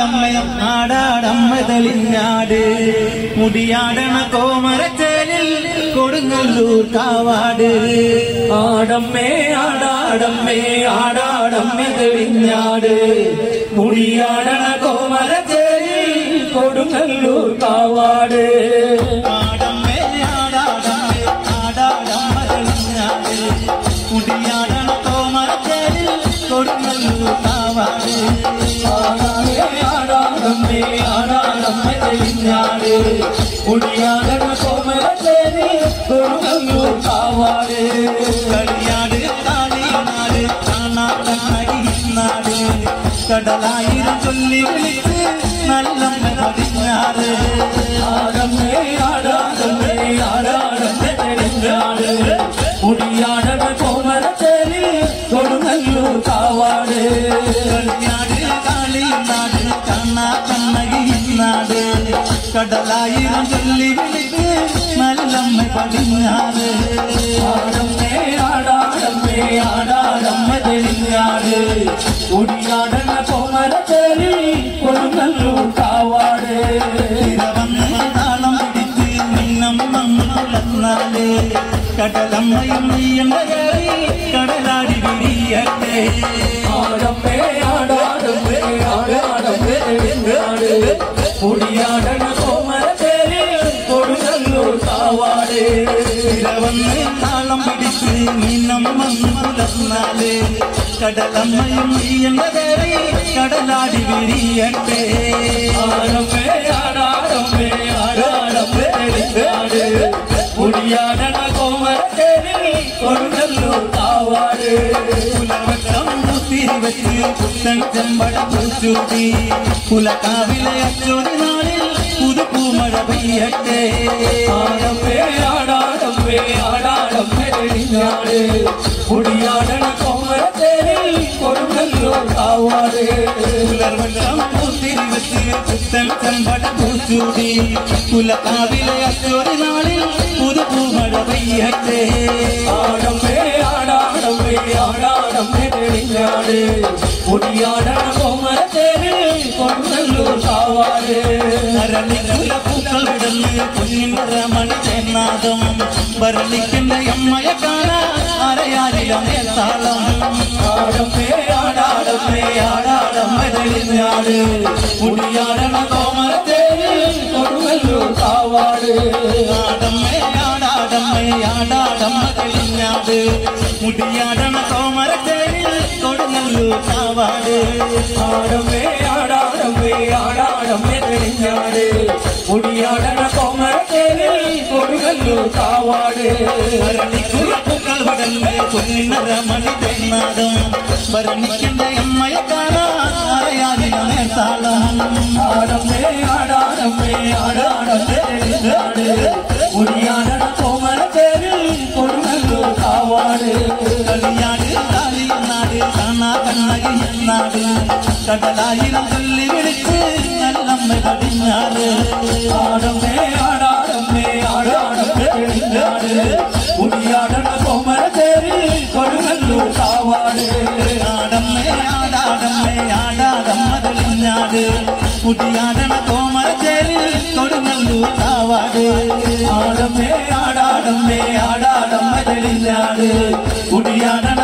ആടാടമ്മ ആടാടമ്മ തെളിഞ്ഞാട് മുടിയാടണ കോമരച്ചേലിൽ കൊടുങ്ങല്ലൂർ കാവാട്. ആടമ്മേ ആടാടമ്മേ ആടാടമ്മ തെളിഞ്ഞാട് മുടിയാടണ കോമരച്ചേലിൽ കൊടുങ്ങല്ലൂർ കാവാട്. ആടാടമ്മേ ആടാടമ്മേ തെളിഞ്ഞാട് മുടിയാടണ കോമരത്തേരി കൊടുങ്ങല്ലൂർ കാവാട് കളിയാട് കാളിനാട് കാണാനാട് കടലായിരം ചൊല്ലി വിളിച്ച് നല്ല പടിഞ്ഞാറ് ആടമ്മേ ആടാടമ്മേ ആടാടമ്മേ തെളിഞ്ഞാട് മുടിയാടണ കോമരത്തേരി കൊടുങ്ങല്ലൂർ കാവാട് കളിയാട് കാളിനാട് കാണാ நாடு. கடலாயிரம் சொல்லி விழித்து நல்லம்மை பதினாறு ஆடம்மே ஆடாடம்மே ஆடாடம்ம தெளிஞ்சாடு ஒடியாடன பொமர தேடி பொருநல்லூர் காவாடு. தாளம் கடலம்மையும் கடலாடி விரியட்டே ஆடம் പോവാടേ ഇരവന്ന് താളം പിടിച്ച് മീനം വന്നുലർന്നാലേ കടലമ്മയും നീയങ്ങതേറി കടലാടി വിരിയട്ടെ. ആരമ്പേ ആടാടമ്പേ ആടാടമ്പേ ഉടിയാടണ കോമരത്തേരി കൊടുങ്ങല്ലൂർ താവാട് தெய்வத்தி புத்தன் செம்பட பூச்சூடி உலகாவில அச்சோடி நாளில் புது பூமழ பெய்யட்டே ஆடம்பே ஆடாடம்பே ஆடாடம்பே நாடு குடியாடன கோமர தேரில் பெய்யட்டே ஆடம் காவாறு ஒடியாடன கோமர தேரில் கொண்டல்லூர் காவாறு அரளிக்குள்ள பூக்கள் விடல் பொன்னிமர மணி தேநாதம் வரளிக்கின்ற எம்மைய காண அரையாரிலமே தாளம் ஆடமே முடியாடன கோமர ஆவாடு ஆடமே ஆடாடமே ஆடாடமே தெரிஞ்சாடு முடியாடன கோமரத்தேலில் கொடுகல்லூர் காவாடு. அரணிக்குள்ள புகழ் வடல்மே பொன்னிற மணி தென்னாடும் வரணிக்கின்ற எம்மையக்கானா ஆயாதினமே தாளம் ஆடமே ஆடாடமே ஆடாடமே தெரிஞ்சாடு പെരുന്നാട് കടലായിരം തുള്ളി വിളിച്ച് നല്ലമ്മ പടിഞ്ഞാറ് ആടമ്മേ ആടാടമ്മേ ആടാടമ്മേ പെരുന്നാട്. ഉടിയാടണ കോമര തേര് കൊടുങ്ങല്ലൂർ കാവാട്. ആടമ്മേ ആടാടമ്മേ ആടാടമ്മ തെളിഞ്ഞാട്. ഉടിയാടണ കോമര തേര് കൊടുങ്ങല്ലൂർ കാവാട്. ആടമ്മേ ആടാടമ്മേ ആടാടമ്മ തെളിഞ്ഞാട്. ഉടിയാടണ